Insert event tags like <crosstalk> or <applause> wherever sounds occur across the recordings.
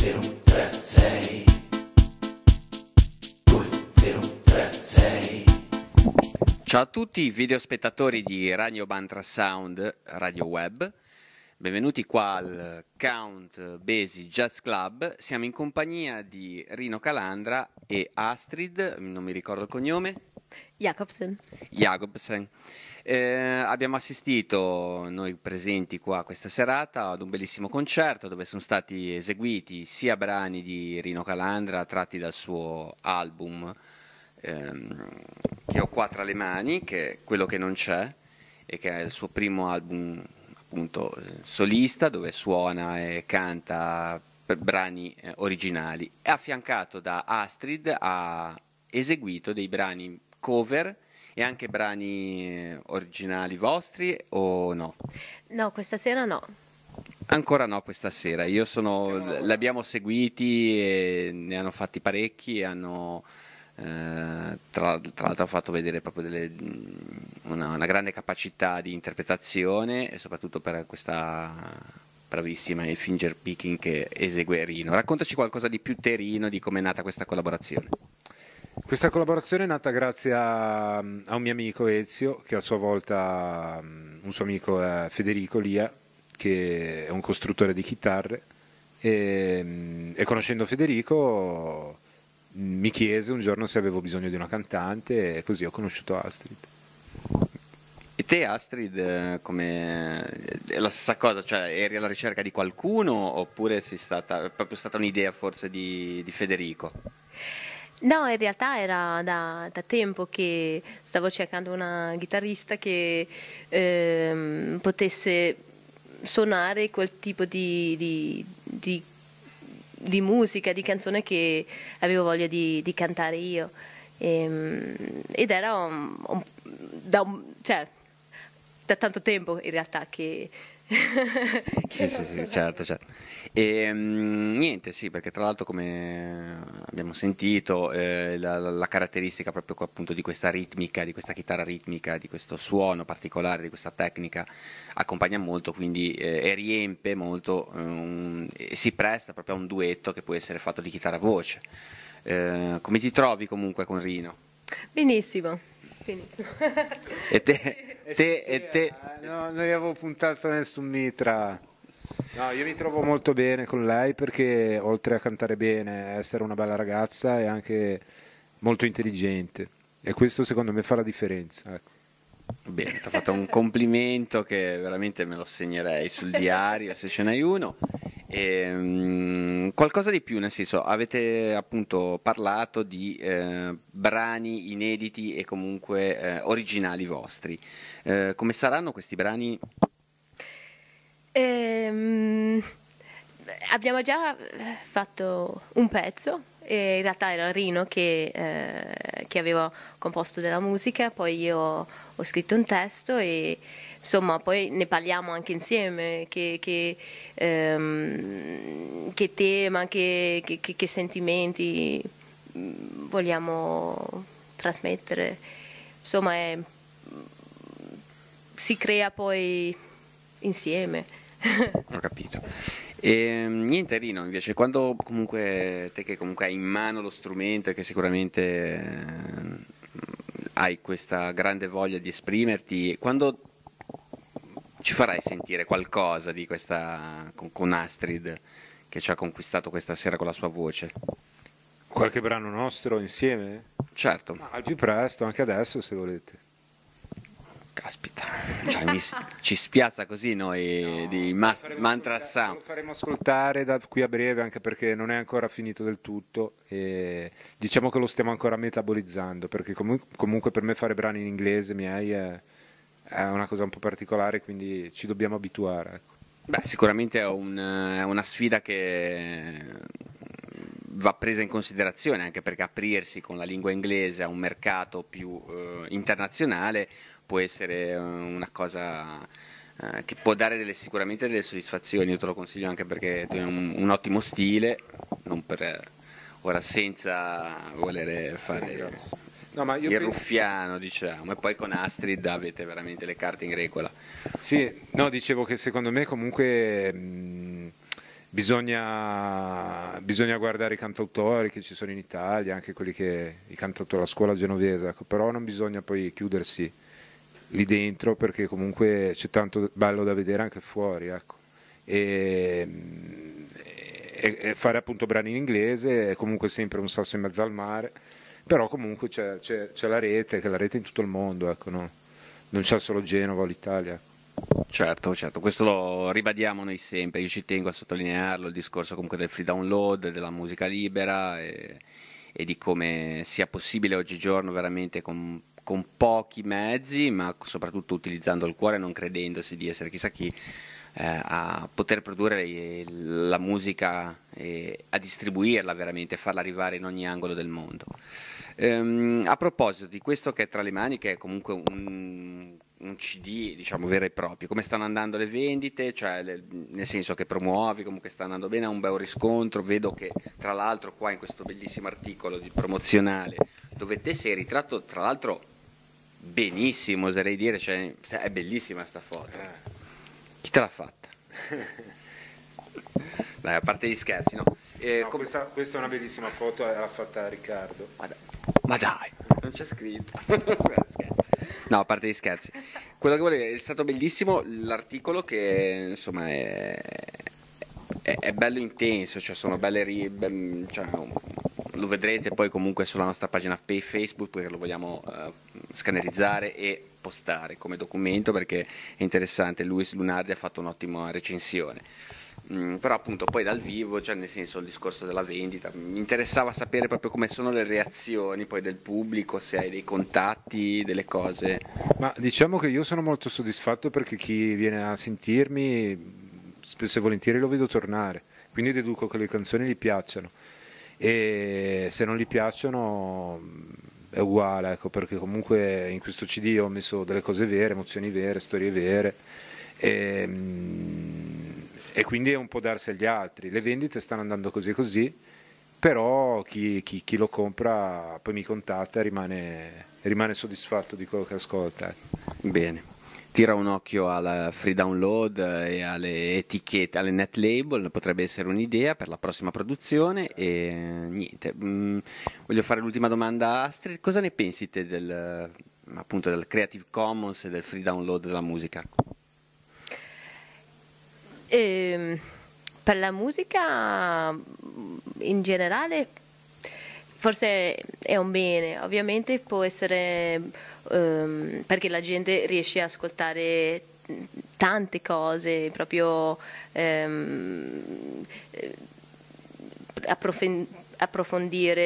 036 2036 Ciao a tutti i videospettatori di Radio Bantra Sound Radio Web, benvenuti qua al Count Basi Jazz Club, siamo in compagnia di Rino Calandra e Astrid, non mi ricordo il cognome, Jacobsen. Jacobsen. Eh, abbiamo assistito noi presenti qua questa serata ad un bellissimo concerto dove sono stati eseguiti sia brani di Rino Calandra tratti dal suo album ehm, che ho qua tra le mani, che è quello che non c'è e che è il suo primo album appunto eh, solista dove suona e canta brani eh, originali. È affiancato da Astrid, ha eseguito dei brani cover e anche brani eh, originali vostri o no? No, questa sera no. Ancora no questa sera, io sono, li abbiamo seguiti e ne hanno fatti parecchi e hanno eh, tra, tra l'altro fatto vedere proprio delle, mh, una, una grande capacità di interpretazione e soprattutto per questa bravissima il finger picking che esegue Rino. Raccontaci qualcosa di più Terino di come è nata questa collaborazione. Questa collaborazione è nata grazie a, a un mio amico Ezio, che a sua volta um, un suo amico è Federico Lia, che è un costruttore di chitarre, e, mm, e conoscendo Federico mm, mi chiese un giorno se avevo bisogno di una cantante e così ho conosciuto Astrid. E te Astrid, eh, come è la stessa cosa, cioè eri alla ricerca di qualcuno oppure sei stata, è proprio stata un'idea forse di, di Federico? No, in realtà era da, da tempo che stavo cercando una chitarrista che ehm, potesse suonare quel tipo di, di, di, di musica, di canzone che avevo voglia di, cantare io. Ehm, ed era un, un, da, un, cioè, da tanto tempo in realtà che... Sì, sì, sì, certo, certo. E, mm, niente, sì, perché tra l'altro come abbiamo sentito, eh, la, la- caratteristica proprio appunto di questa ritmica, di questa chitarra ritmica, di questo suono particolare, di questa tecnica, accompagna molto, quindi eh, e riempie molto, ehm, e si presta proprio a un duetto che può essere fatto di chitarra-voce. Eh, come ti trovi comunque con Rino? Benissimo, benissimo. E te, <laughs> te, e te, Eh, no, non avevo puntato nessun mitra. No, io mi trovo molto bene con lei perché oltre a cantare bene, essere una bella ragazza è anche molto intelligente e questo secondo me fa la differenza. ecco. Bene, ti ho fatto un complimento che veramente me lo segnerei sul diario se ce n'hai uno. E, mm, qualcosa di più, nel senso, avete appunto parlato di eh, brani inediti e comunque eh, originali vostri. Eh, come saranno questi brani? Ehm, abbiamo già eh, fatto un pezzo, e in realtà era Rino che, eh, che aveva composto della musica, poi io ho scritto un testo e insomma poi ne parliamo anche insieme, che, che, ehm, che tema, che- che sentimenti mm, vogliamo trasmettere. Insomma è- si crea poi insieme. <laughs> Ho capito. E, mm, niente, Rino, invece, quando comunque te che comunque hai in mano lo strumento e che sicuramente eh, hai questa grande voglia di esprimerti, quando ci farai sentire qualcosa di questa con, con Astrid che ci ha conquistato questa sera con la sua voce? Qualche brano nostro insieme? Certo, Ma al più presto, anche adesso se volete. Caspita, cioè, mi ci spiazza così noi di mas- Mantra Sound. Lo faremo ascoltare da qui a breve anche perché non è ancora finito del tutto e diciamo che lo stiamo ancora metabolizzando perché comu- comunque per me fare brani in inglese miei è, è una cosa un po' particolare quindi ci dobbiamo abituare. ecco. Beh, sicuramente è, un- è una sfida che va presa in considerazione anche perché aprirsi con la lingua inglese a un mercato più eh, internazionale può essere eh, una cosa eh, che può dare delle- sicuramente delle soddisfazioni. Io te lo consiglio anche perché tu hai un, un ottimo stile, non per, ora senza voler fare No, il penso- ruffiano, diciamo, e poi con Astrid avete veramente le carte in regola. Sì, no, dicevo che secondo me comunque mh, bisogna, bisogna, guardare i cantautori che ci sono in Italia, anche quelli che i cantautori della scuola genovese, ecco, però non bisogna poi chiudersi lì dentro perché comunque c'è tanto bello da vedere anche fuori. Ecco. E, e, e, fare appunto brani in inglese è comunque sempre un sasso in mezzo al mare, però comunque c'è, c'è, c'è la rete, che è la rete in tutto il mondo, ecco, no? non c'è solo Genova o l'Italia. Certo, certo, questo lo ribadiamo noi sempre, io ci tengo a sottolinearlo, il discorso comunque del free download, della musica libera e, e di come sia possibile oggigiorno veramente con, con, pochi mezzi, ma soprattutto utilizzando il cuore, non credendosi di essere chissà chi, eh, a poter produrre la musica e a distribuirla veramente, farla arrivare in ogni angolo del mondo. Ehm, a proposito di questo che è tra le mani, che è comunque un, un CD diciamo vero e proprio, come stanno andando le vendite, cioè le, nel senso che promuovi, comunque sta andando bene, ha un bel riscontro, vedo che tra l'altro qua in questo bellissimo articolo di promozionale dove te sei ritratto tra l'altro benissimo oserei dire, cioè, è bellissima sta foto. Eh. Chi te l'ha fatta? <laughs> Dai, a parte gli scherzi, no? Eh, no com- questa, questa, è una bellissima foto, l'ha fatta Riccardo. Ma dai, ma dai non c'è scritto. <laughs> no, a parte gli scherzi. Quello che volevo è stato bellissimo l'articolo che insomma è, è, è bello intenso, cioè sono belle ri- cioè, lo vedrete poi comunque sulla nostra pagina Facebook perché lo vogliamo uh, scannerizzare e postare come documento perché è interessante. Luis Lunardi ha fatto un'ottima recensione. Mm, però appunto poi dal vivo, cioè nel senso il discorso della vendita, mi interessava sapere proprio come sono le reazioni poi del pubblico, se hai dei contatti, delle cose. Ma diciamo che io sono molto soddisfatto perché chi viene a sentirmi spesso e volentieri lo vedo tornare, quindi deduco che le canzoni gli piacciono e se non gli piacciono è uguale, ecco, perché comunque in questo CD ho messo delle cose vere, emozioni vere, storie vere. E, e quindi è un po' darsi agli altri. Le vendite stanno andando così così, però chi, chi, chi, lo compra poi mi contatta e rimane, rimane soddisfatto di quello che ascolta. Bene. Tira un occhio al free download e alle etichette, alle net label, potrebbe essere un'idea per la prossima produzione. E niente, mm, voglio fare l'ultima domanda a Astrid. Cosa ne pensi te del, appunto, del Creative Commons e del free download della musica? E, ehm, per la musica in generale forse è un bene, ovviamente può essere um, perché la gente riesce a ascoltare tante cose, proprio um, approfondire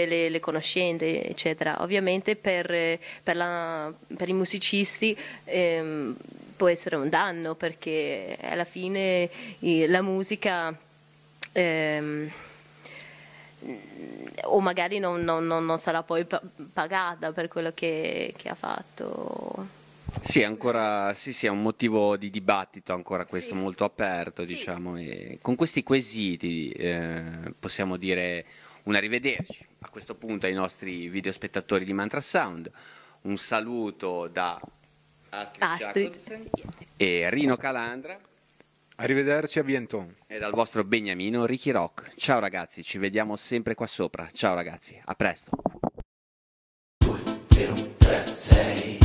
le, le, conoscenze, eccetera. Ovviamente per, per, la, per i musicisti um, può essere un danno perché alla fine la musica ehm, o magari non, non, non, sarà poi pagata per quello che, che ha fatto. Sì, ancora, sì, sì, è un motivo di dibattito ancora questo sì. molto aperto, diciamo, con questi quesiti eh, possiamo dire un arrivederci a questo punto ai nostri videospettatori di Mantra Sound, un saluto da Astrid, Astrid. e Rino Calandra. Arrivederci a Bienton. E dal vostro Beniamino Ricky Rock. Ciao ragazzi, ci vediamo sempre qua sopra. Ciao ragazzi, a presto. 2, 0, 3, 6.